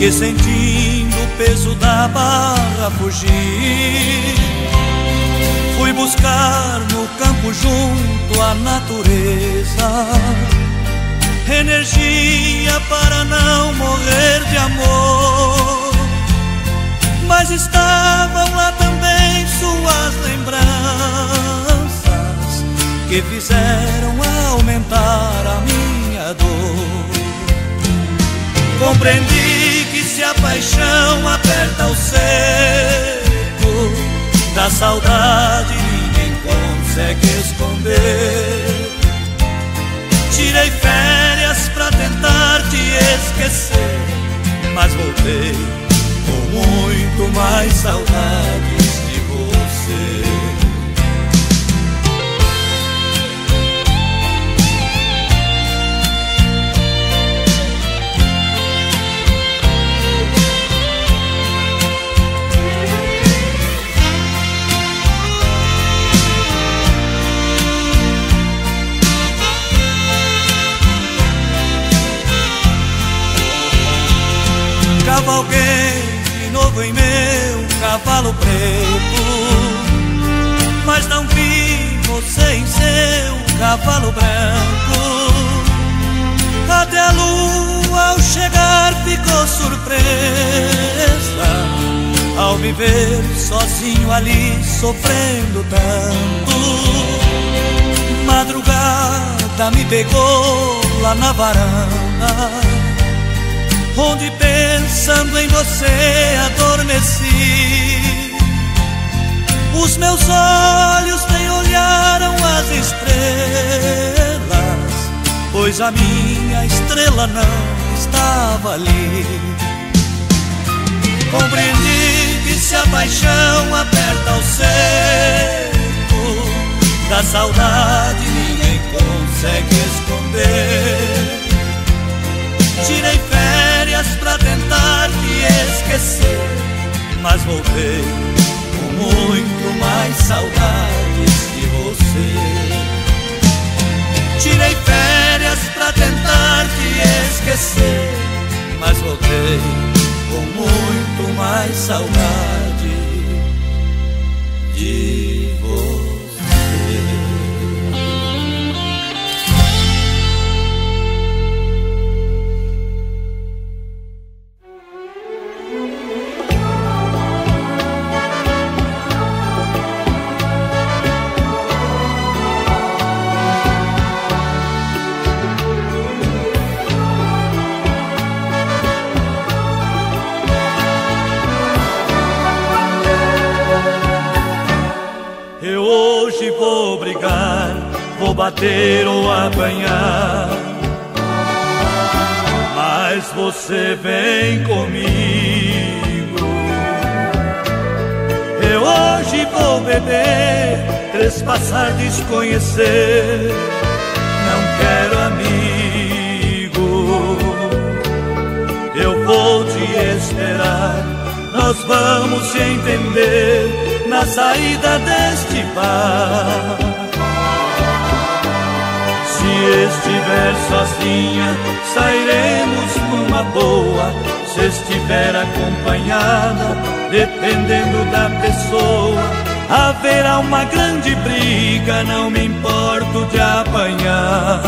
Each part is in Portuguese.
que sentindo o peso da barra fugir. Fui buscar no campo junto à natureza energia para não morrer de amor. Mas estavam lá também suas lembranças que fizeram aumentar a minha dor. Compreendi se a paixão aperta o seco, da saudade ninguém consegue esconder. Tirei férias pra tentar te esquecer, mas voltei com muito mais saudades de você. Cavalguei de novo em meu cavalo preto. Mas não vi você em seu cavalo branco. Até a lua ao chegar ficou surpresa. Ao me ver sozinho ali sofrendo tanto. Madrugada me pegou lá na varanda onde pensando em você adormeci. Os meus olhos nem olharam as estrelas, pois a minha estrela não estava ali. Compreendi que se a paixão aperta o seco, da saudade ninguém consegue esconder. Tirei férias pra tentar te esquecer, mas voltei com muito mais saudades de você. Tirei férias pra tentar te esquecer, mas voltei com muito mais saudade trespassar, desconhecer. Não quero amigo. Eu vou te esperar, nós vamos se entender na saída deste bar. Se estiver sozinha, sairemos numa boa. Se estiver acompanhada, dependendo da pessoa, haverá uma grande briga. Não me importo de apanhar.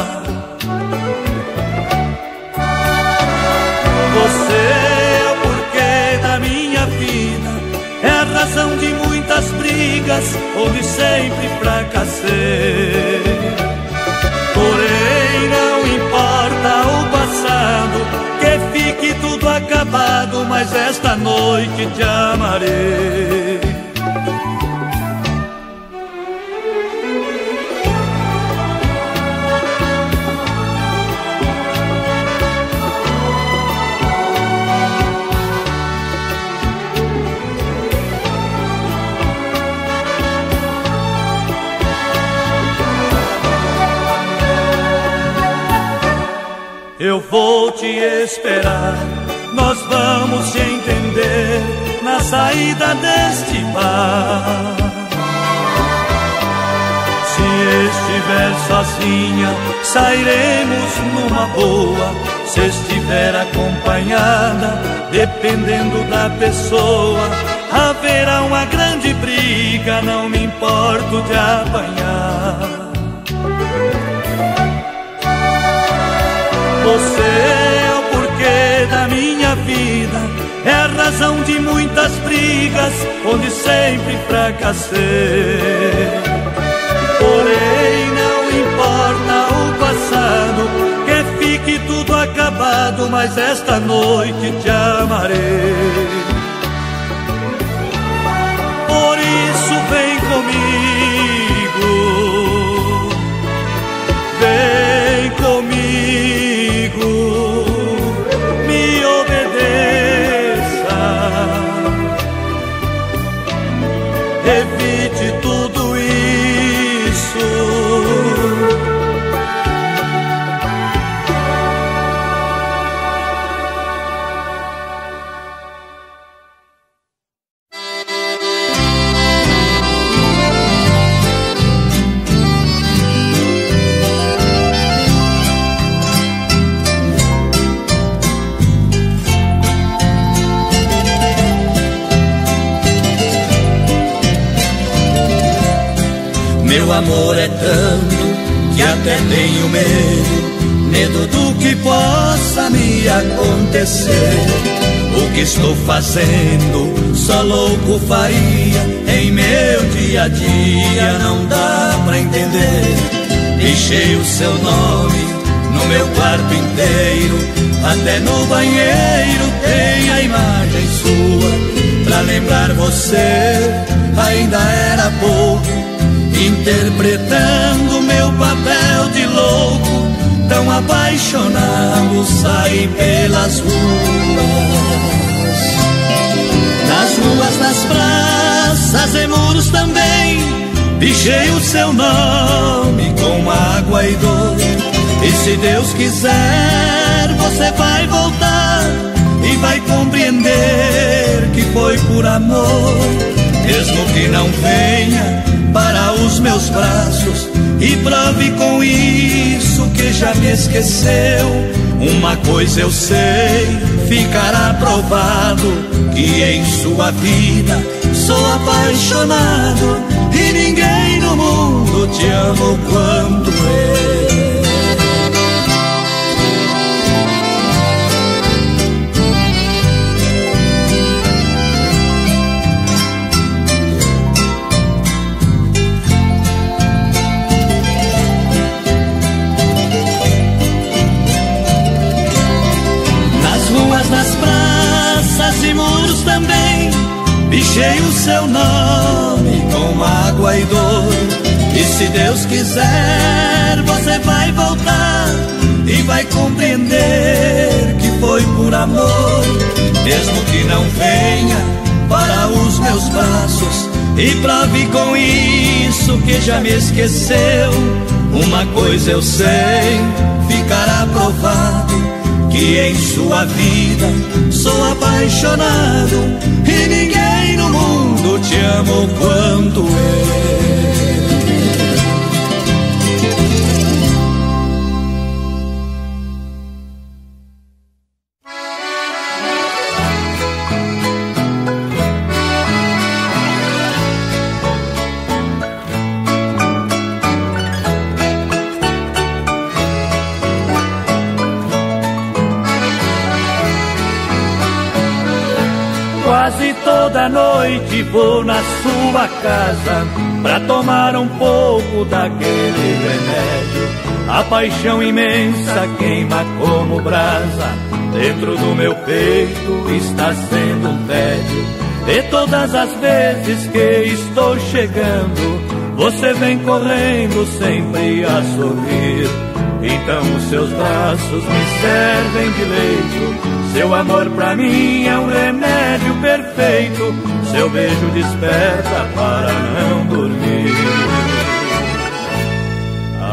Você é o porquê da minha vida, é a razão de muitas brigas, onde sempre fracassei. Porém, não importa o passado, que fique tudo acabado, mas esta noite te amarei. Eu vou te esperar, nós vamos te entender. na saída deste bar. Se estiver sozinha, sairemos numa boa. Se estiver acompanhada, dependendo da pessoa, haverá uma grande briga. Não me importo de apanhar. Você é o porquê da minha vida, é a razão de muitas brigas, onde sempre fracassei. Porém, não importa o passado, que fique tudo acabado, mas esta noite te amarei. evite tudo isso. Amor é tanto que até tenho medo, medo do que possa me acontecer. O que estou fazendo, só louco faria em meu dia a dia, não dá pra entender. Deixei o seu nome no meu quarto inteiro, até no banheiro tem a imagem sua. Pra lembrar você, ainda era pouco interpretando meu papel de louco, tão apaixonado, saí pelas ruas. Nas ruas, nas praças e muros também, bichei o seu nome com água e dor. E se Deus quiser, você vai voltar e vai compreender que foi por amor, mesmo que não venha os meus braços e prove com isso que já me esqueceu. Uma coisa eu sei, ficará provado que em sua vida sou apaixonado e ninguém no mundo te ama quanto eu. Bichei o seu nome com água e dor. E se Deus quiser, você vai voltar e vai compreender que foi por amor, mesmo que não venha para os meus braços. E prove com isso que já me esqueceu. Uma coisa eu sei, ficará provado que em sua vida sou apaixonado e ninguém te amo quanto eu. Noite vou na sua casa pra tomar um pouco daquele remédio. A paixão imensa queima como brasa. Dentro do meu peito está sendo um tédio. E todas as vezes que estou chegando, você vem correndo sempre a sorrir. Então os seus braços me servem de leito seu amor pra mim é um remédio perfeito. Seu beijo desperta para não dormir.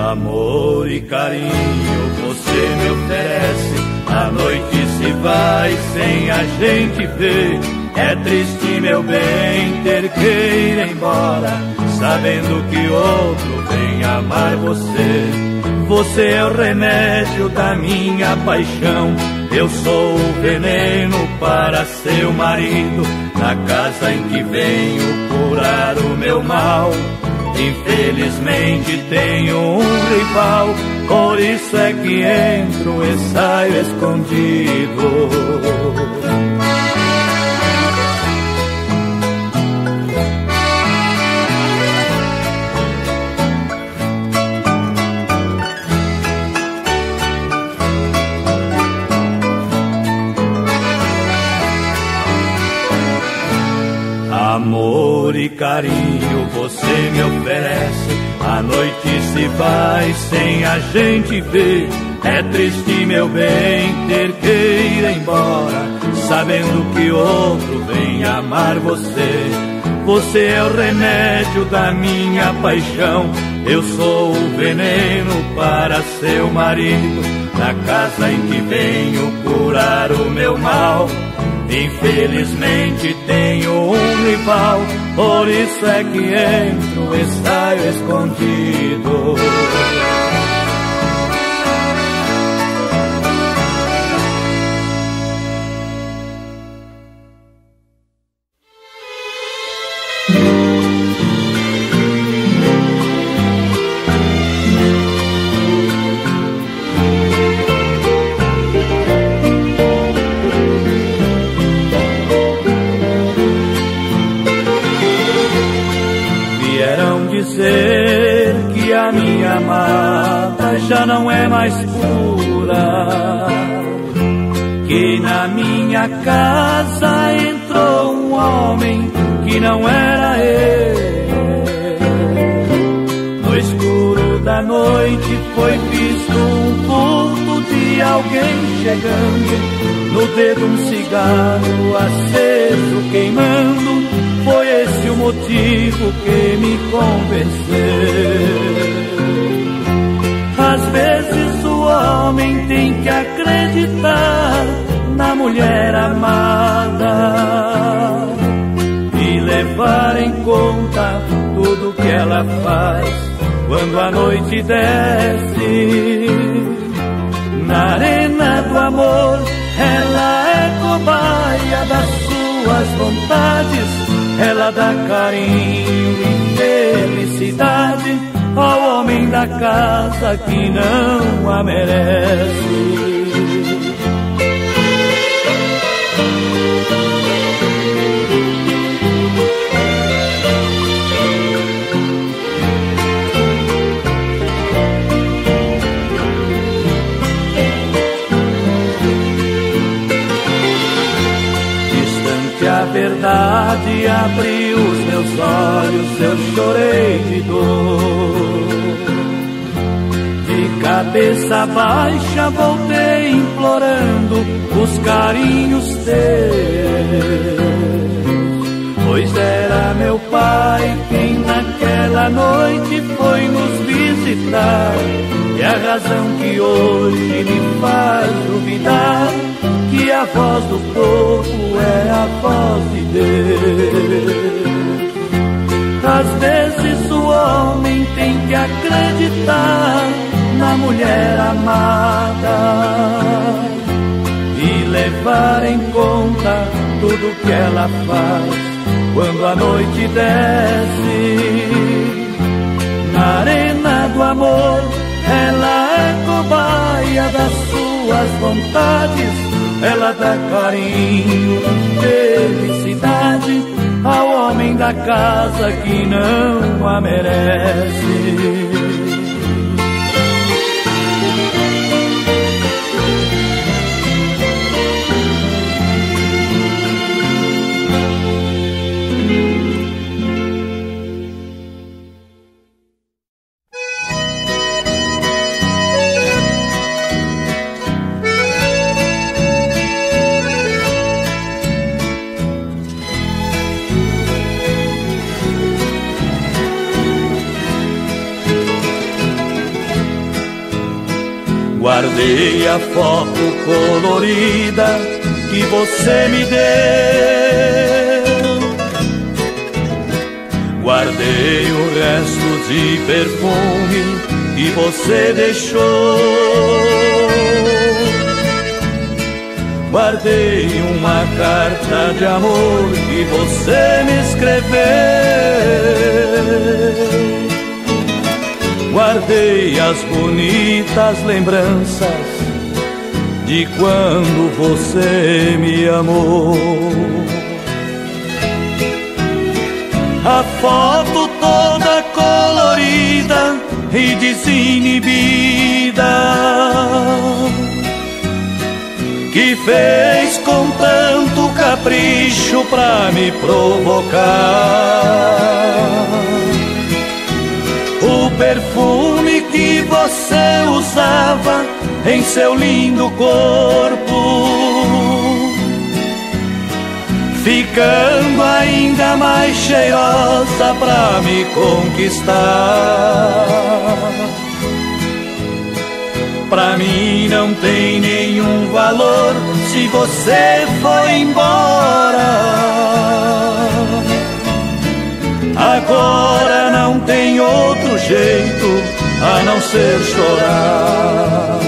Amor e carinho você me oferece. A noite se vai sem a gente ver. É triste, meu bem, ter que ir embora, sabendo que outro vem amar você. Você é o remédio da minha paixão. Eu sou o veneno para seu marido, na casa em que venho curar o meu mal. Infelizmente tenho um rival, por isso é que entro e saio escondido. Amor e carinho você me oferece. A noite se vai sem a gente ver. É triste, meu bem, ter que ir embora, sabendo que outro vem amar você. Você é o remédio da minha paixão. Eu sou o veneno para seu marido. Na casa em que venho curar o meu mal. Infelizmente tenho um rival, por isso é que entro saio escondido. Levar em conta tudo que ela faz quando a noite desce. Na arena do amor, ela é cobaia das suas vontades, ela dá carinho e felicidade ao homem da casa que não a merece. A verdade abriu os meus olhos, eu chorei de dor. De cabeça baixa voltei implorando os carinhos teus. Pois era meu pai quem naquela noite foi nos visitar. E a razão que hoje me faz duvidar que a voz do povo é a voz de Deus. Às vezes o homem tem que acreditar na mulher amada e levar em conta tudo que ela faz quando a noite desce. Na arena do amor, ela é cobaia das suas vontades ela dá carinho, felicidade ao homem da casa que não a merece. Guardei a foto colorida que você me deu. Guardei o resto de perfume que você deixou. Guardei uma carta de amor que você me escreveu guardei as bonitas lembranças de quando você me amou. A foto toda colorida e desinibida que fez com tanto capricho pra me provocar perfume que você usava em seu lindo corpo, ficando ainda mais cheirosa pra me conquistar. Pra mim não tem nenhum valor se você foi embora. Agora não tem outro jeito a não ser chorar.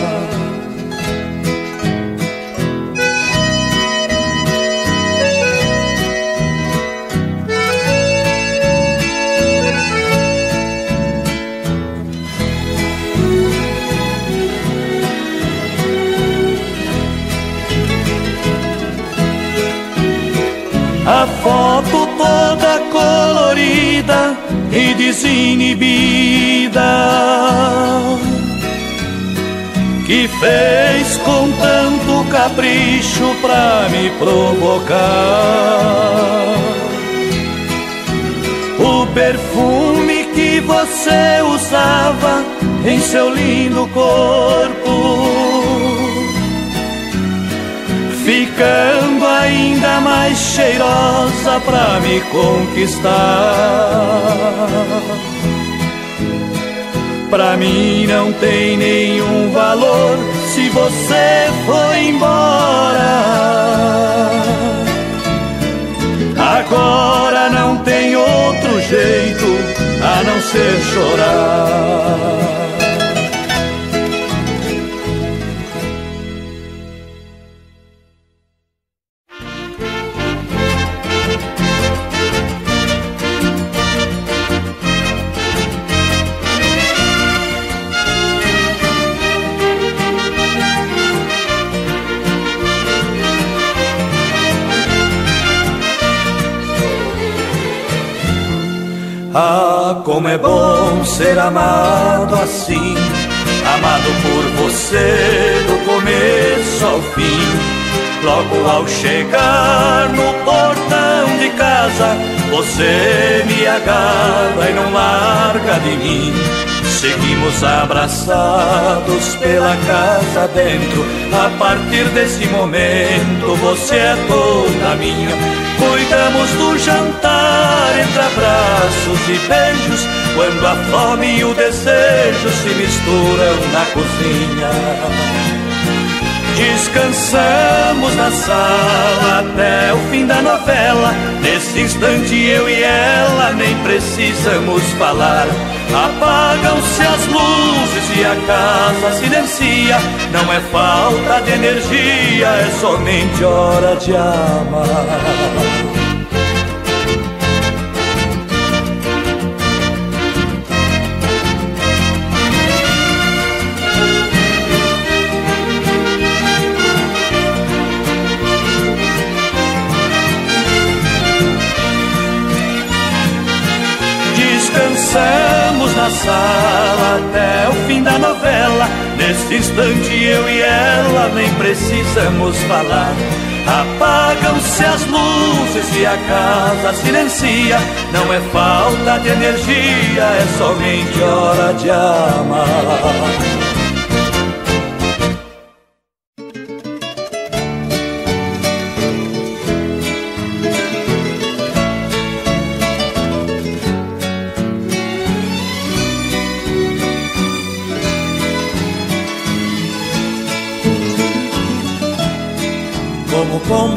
A foto desinibida que fez com tanto capricho pra me provocar. O perfume que você usava em seu lindo corpo ficando ainda mais cheirosa pra me conquistar. Pra mim não tem nenhum valor se você foi embora. Agora não tem outro jeito a não ser chorar. Ah, como é bom ser amado assim, amado por você do começo ao fim. Logo ao chegar no portão de casa, você me agarra e não larga de mim. Seguimos abraçados pela casa dentro. A partir desse momento, você é toda minha. Cuidamos do jantar entre abraços e beijos. Quando a fome e o desejo se misturam na cozinha. Descansamos na sala até o fim da novela. Nesse instante eu e ela nem precisamos falar. Apagam-se as luzes e a casa silencia. Não é falta de energia, é somente hora de amar. Neste instante eu e ela nem precisamos falar. Apagam-se as luzes e a casa silencia. Não é falta de energia, é somente hora de amar.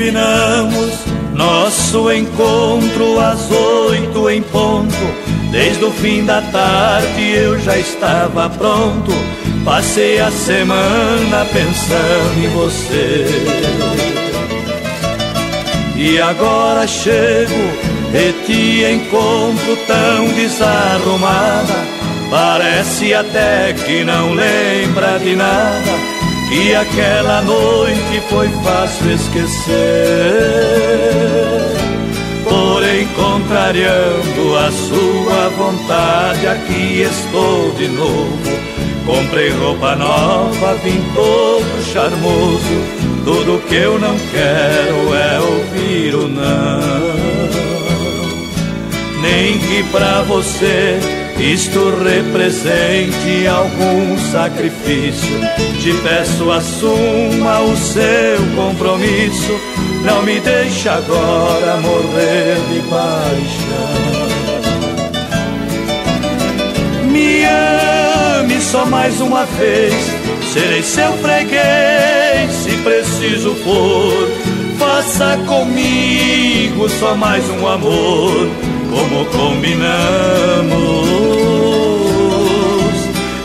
Combinamos nosso encontro às oito em ponto. Desde o fim da tarde eu já estava pronto. Passei a semana pensando em você. E agora chego e te encontro tão desarrumada. Parece até que não lembra de nada que aquela noite foi fácil esquecer. Porém, contrariando a sua vontade, aqui estou de novo. Comprei roupa nova, vim todo charmoso. Tudo que eu não quero é ouvir o não. Nem que pra você isto represente algum sacrifício. Te peço, assuma o seu compromisso. Não me deixe agora morrer de paixão. Me ame só mais uma vez. Serei seu freguês se preciso for. Faça comigo só mais um amor como combinamos.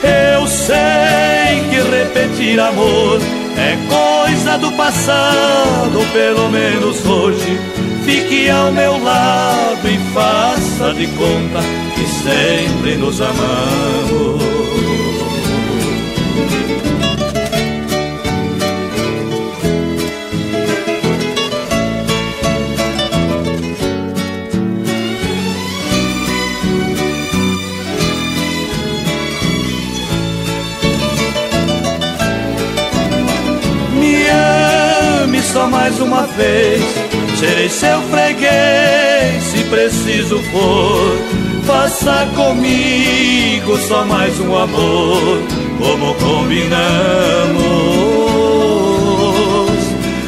Eu sei que repetir amor é coisa do passado, pelo menos hoje. Fique ao meu lado e faça de conta que sempre nos amamos. Mais uma vez. Serei seu freguês se preciso for. Faça comigo só mais um amor, como combinamos.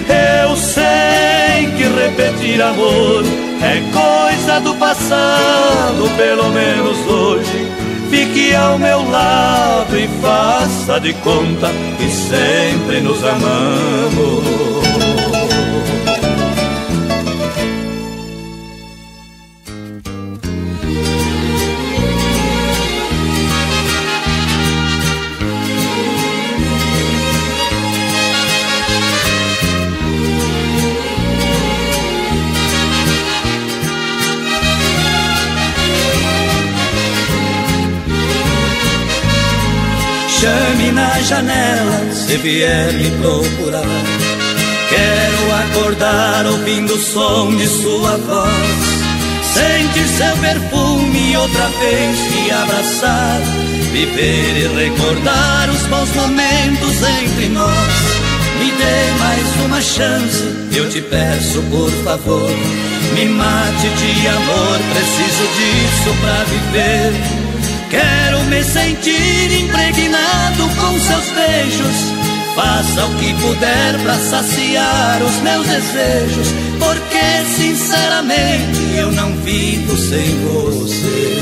Eu sei que repetir amor é coisa do passado, pelo menos hoje. Fique ao meu lado e faça de conta que sempre nos amamos. Janela se vier me procurar. Quero acordar ouvindo o som de sua voz. Sentir seu perfume outra vez te abraçar. Viver e recordar os bons momentos entre nós. Me dê mais uma chance, eu te peço por favor. Me mate de amor, preciso disso pra viver. Quero sentir impregnado com seus beijos. Faça o que puder para saciar os meus desejos, porque sinceramente eu não vivo sem você.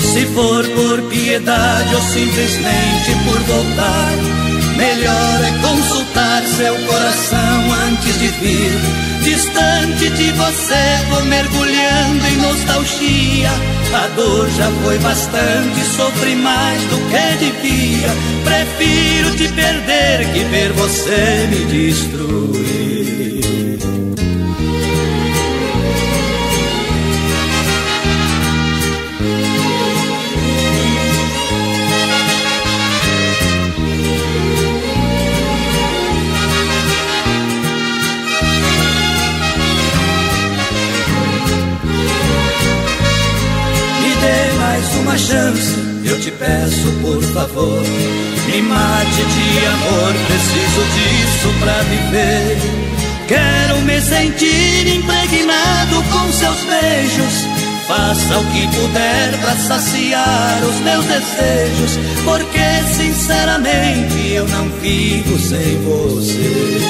Se for por piedade ou simplesmente por voltar, melhor é consultar seu coração antes de vir Distante de você, vou mergulhando em nostalgia. A dor já foi bastante, sofri mais do que devia. Prefiro te perder que ver você me destruir. Peço por favor. Me mate de amor, preciso disso pra viver. Quero me sentir impregnado com seus beijos. Faça o que puder pra saciar os meus desejos, porque sinceramente eu não vivo sem você.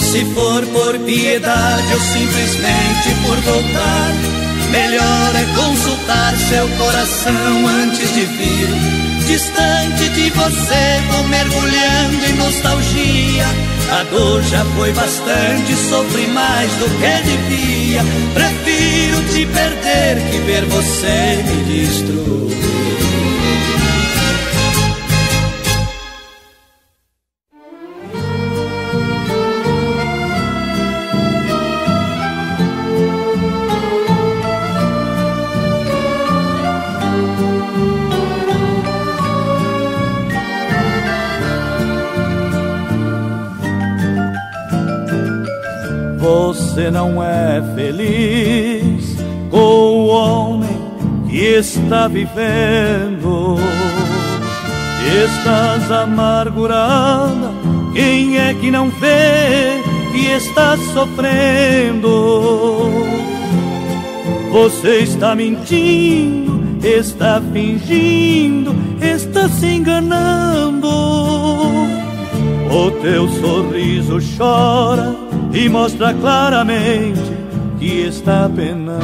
Se for por piedade ou simplesmente por voltar Melhor é consultar seu coração antes de vir. distante de você, vou mergulhando em nostalgia. A dor já foi bastante, sofri mais do que devia. Prefiro te perder que ver você me destruir. Você não é feliz com o homem que está vivendo. Estás amargurada, quem é que não vê que está sofrendo? Você está mentindo, está fingindo, está se enganando. O teu sorriso chora e mostra claramente que está penando.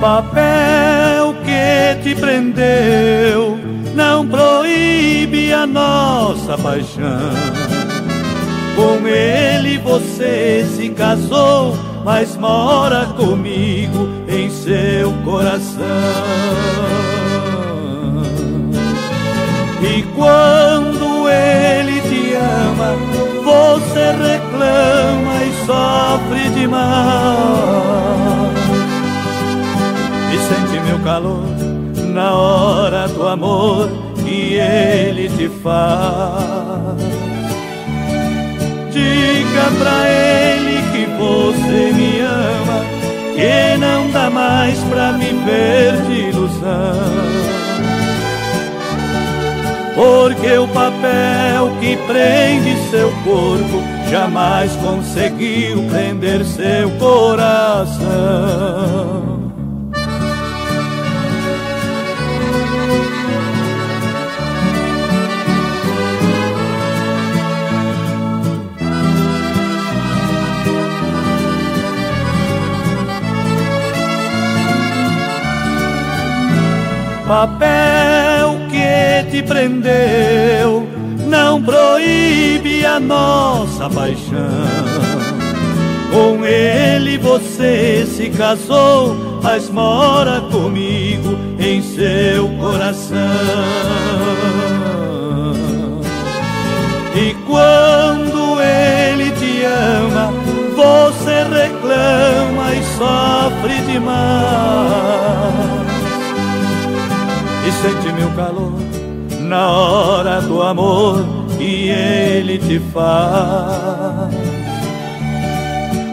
Papel que te prendeu não proíbe a nossa paixão. Com ele você se casou, mas mora comigo em seu coração. E quando você reclama e sofre demais. E sente meu calor na hora do amor que ele te faz. Diga pra ele que você me ama, que não dá mais pra me ver de ilusão porque o papel que prende seu corpo jamais conseguiu prender seu coração. Papel prendeu não proíbe a nossa paixão. Com ele você se casou, mas mora comigo em seu coração. E quando ele te ama, você reclama e sofre demais. E sente meu calor na hora do amor que ele te faz.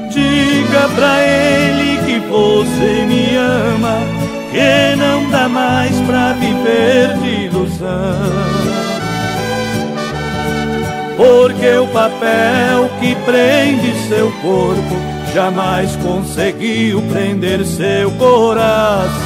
Diga pra ele que você me ama, que não dá mais pra viver de ilusão. Porque o papel que prende seu corpo jamais conseguiu prender seu coração.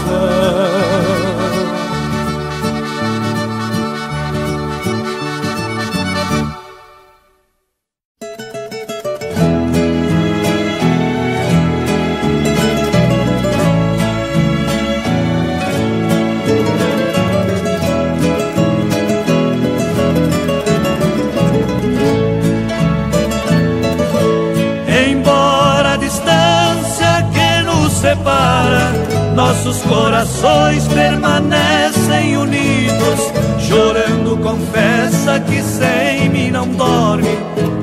Nossos corações permanecem unidos. Chorando, confessa que sem mim não dorme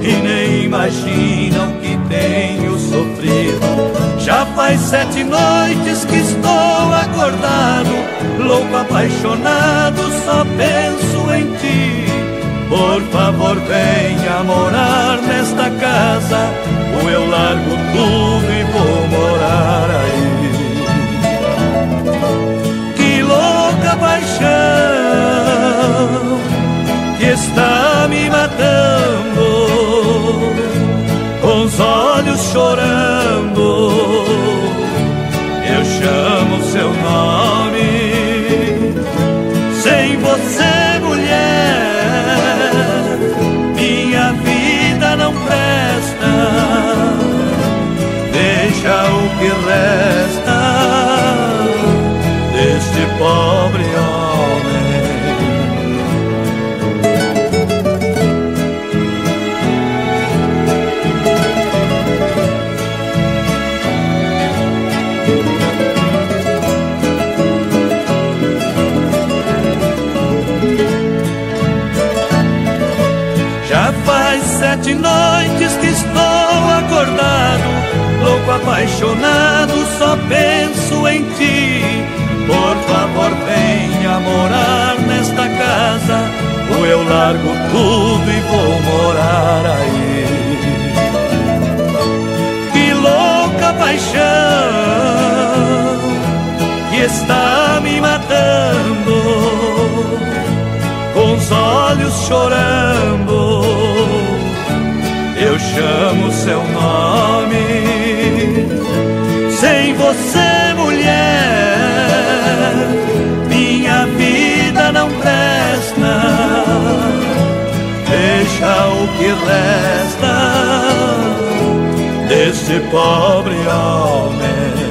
e nem imaginam que tenho sofrido. Já faz sete noites que estou acordado, louco, apaixonado, só penso em ti. Por favor, venha morar nesta casa, ou eu largo tudo e vou morar aí. Chorando. Eu chamo apaixonado, só penso em ti. Por favor, venha morar nesta casa, ou eu largo tudo e vou morar aí. Que louca paixão que está me matando, com os olhos chorando eu chamo seu nome. Sem você, mulher, minha vida não presta. Deixa o que resta desse pobre homem.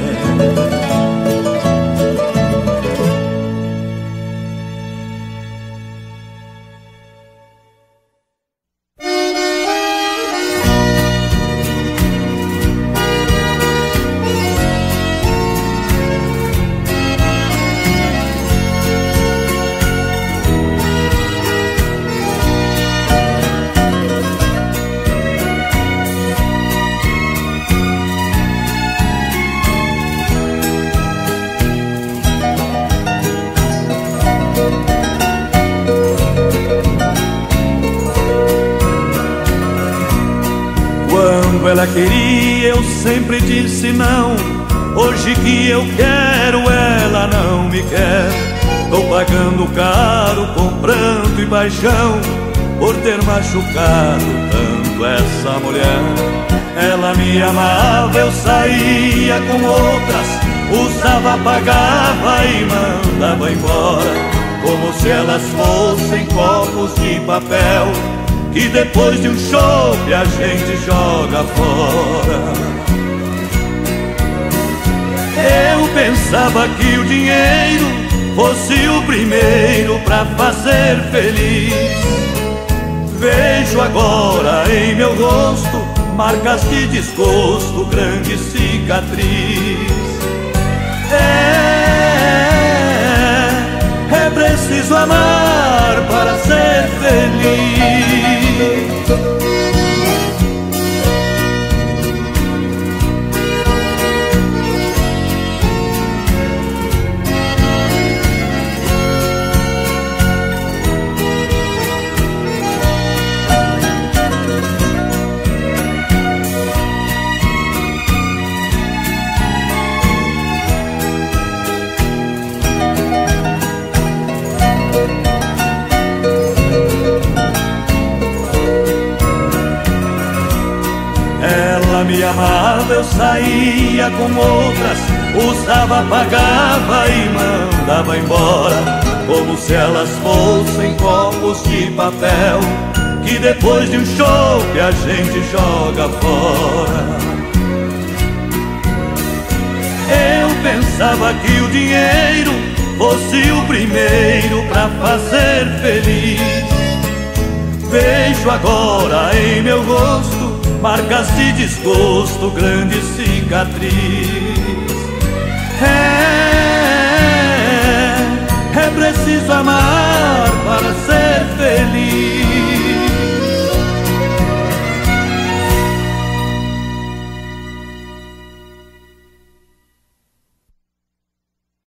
Queria, eu sempre disse não. Hoje que eu quero, ela não me quer. Tô pagando caro, comprando e paixão, por ter machucado tanto essa mulher. Ela me amava, eu saía com outras, usava, pagava e mandava embora. Como se elas fossem copos de papel e depois de um chope a gente joga fora. Eu pensava que o dinheiro fosse o primeiro para fazer feliz. Vejo agora em meu rosto marcas de desgosto, grande cicatriz. É, é preciso amar para ser feliz. Amava saía com outras Usava, pagava e mandava embora. Como se elas fossem copos de papel Que depois de um chope a gente joga fora. Eu pensava que o dinheiro fosse o primeiro pra fazer feliz. Vejo agora em meu rosto marcas de desgosto, grande cicatriz. É, é preciso amar para ser